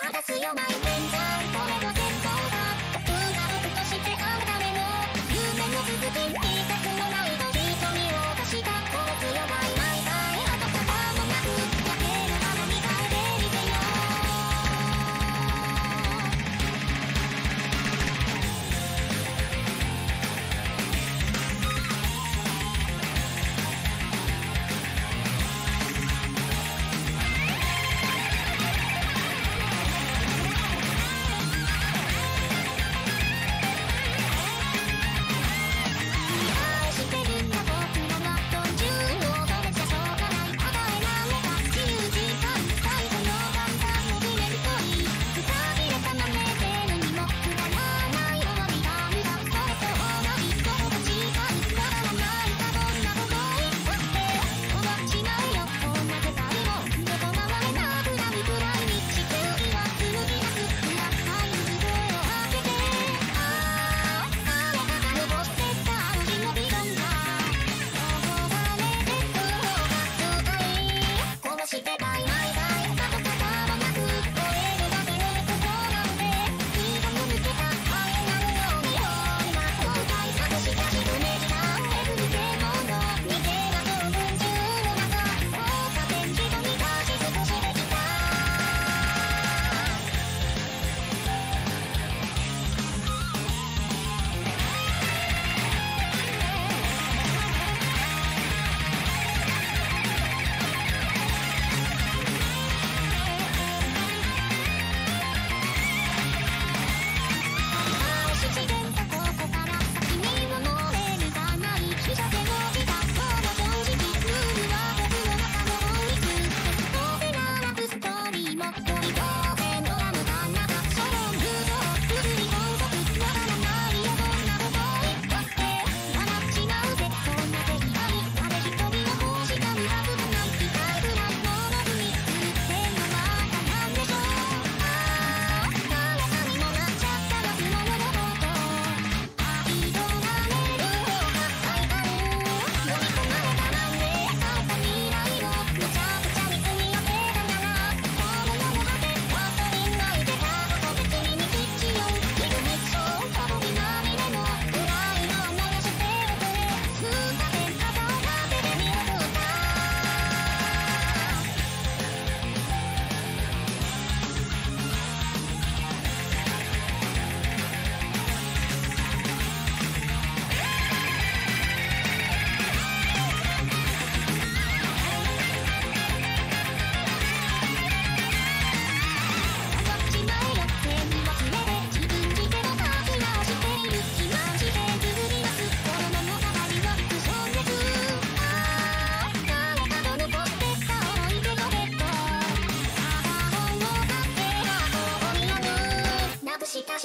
果たすよマイペンダントが僕として会うための夢の続き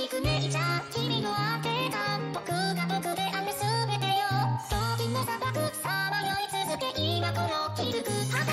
くねちゃ君のあてが僕が僕である全てよ。時の砂漠さまよい続け今この気づく